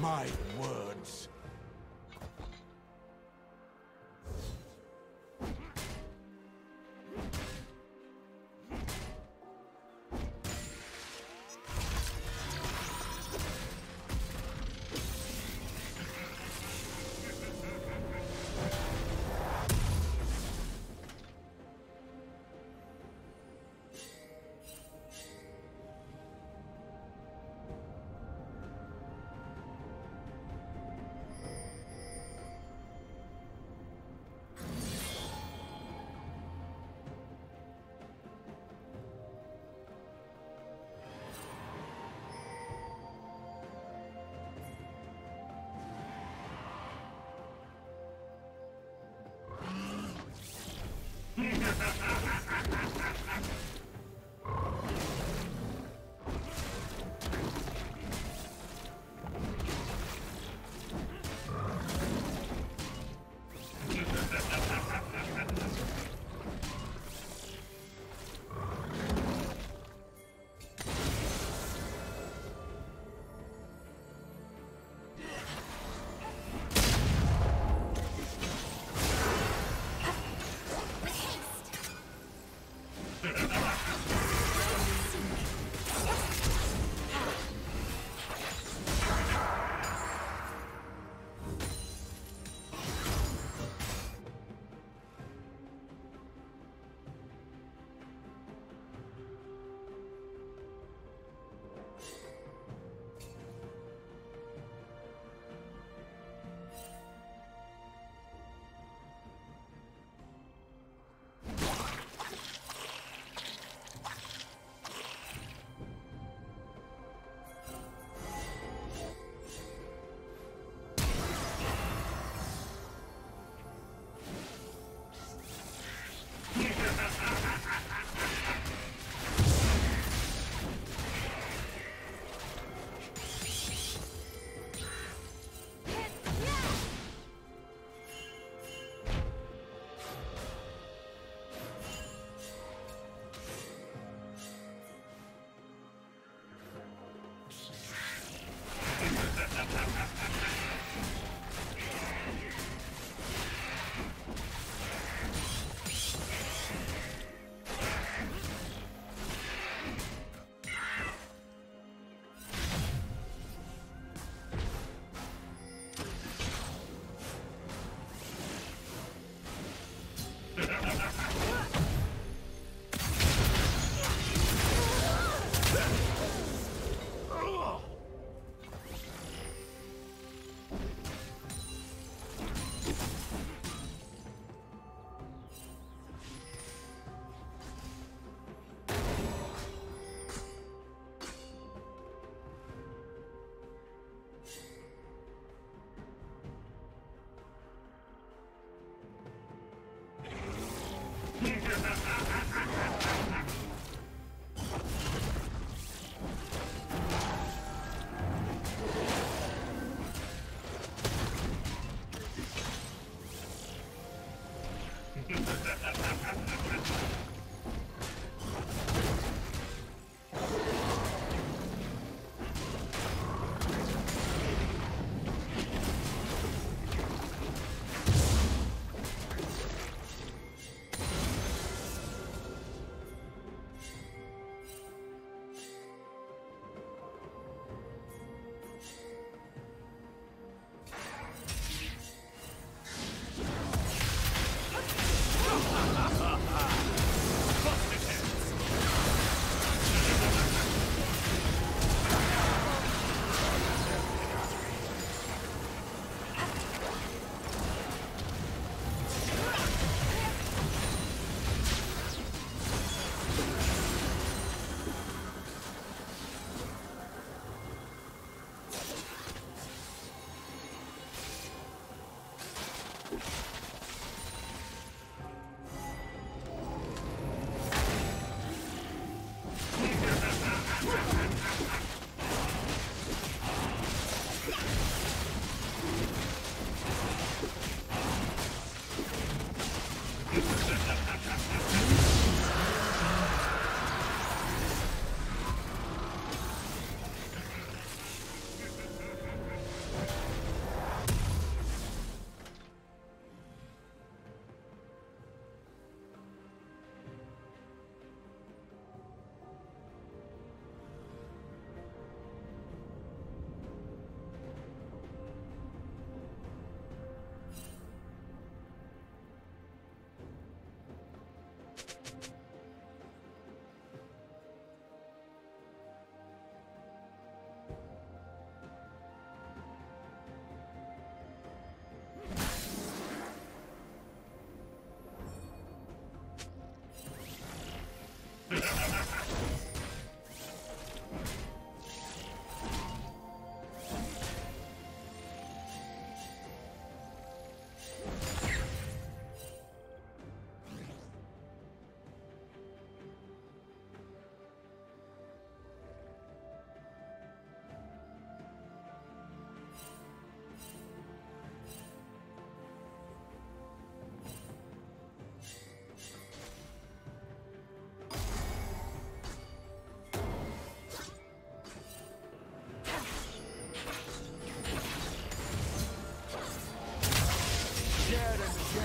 Spread Ha ha ha! Ha ha ha!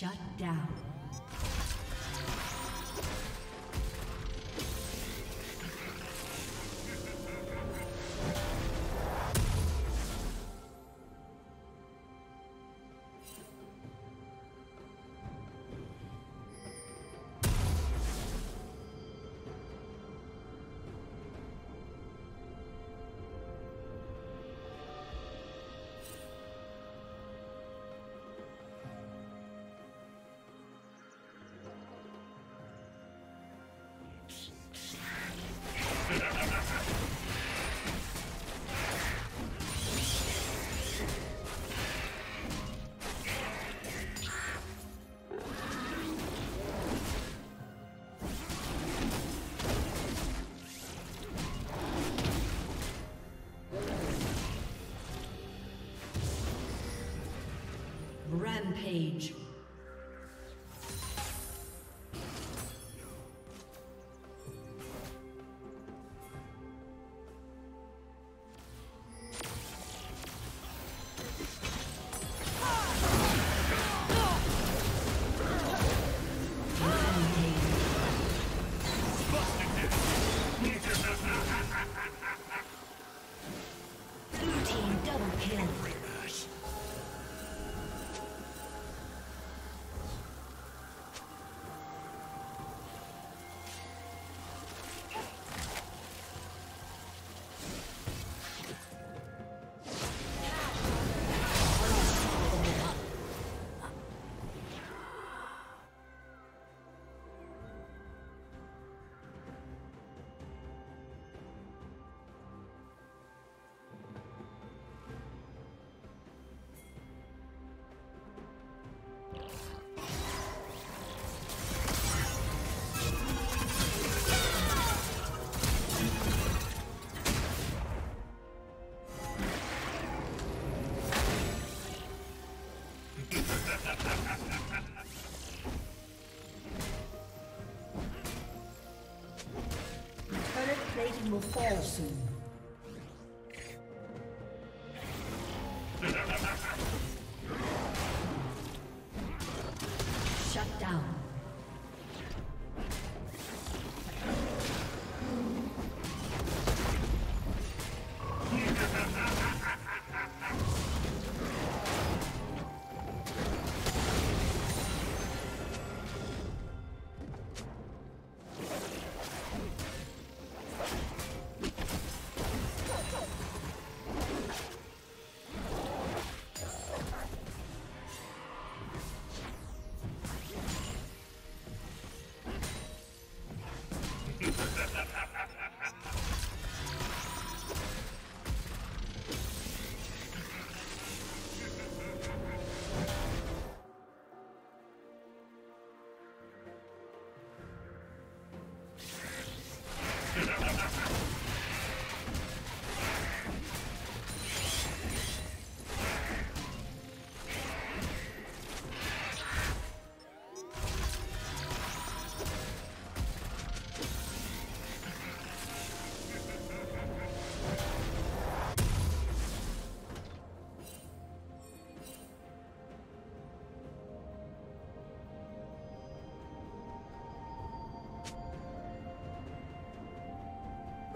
Shut down. Rampage. will fall soon.